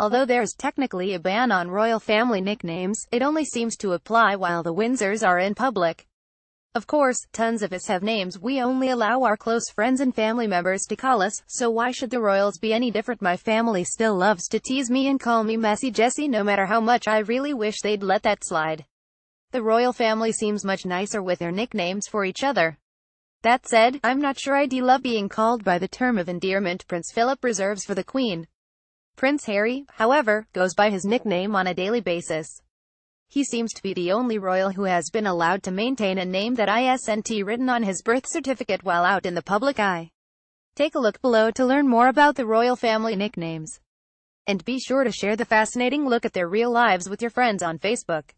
Although there's technically a ban on royal family nicknames, it only seems to apply while the Windsors are in public. Of course, tons of us have names we only allow our close friends and family members to call us, so why should the royals be any different? My family still loves to tease me and call me Messy Jessie no matter how much I really wish they'd let that slide. The royal family seems much nicer with their nicknames for each other. That said, I'm not sure I'd love being called by the term of endearment Prince Philip reserves for the Queen. Prince Harry, however, goes by his nickname on a daily basis. He seems to be the only royal who has been allowed to maintain a name that isn't written on his birth certificate while out in the public eye. Take a look below to learn more about the royal family nicknames. And be sure to share the fascinating look at their real lives with your friends on Facebook.